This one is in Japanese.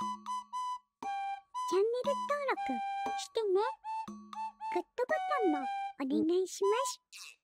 チャンネル登録してね。グッドボタンもお願いします。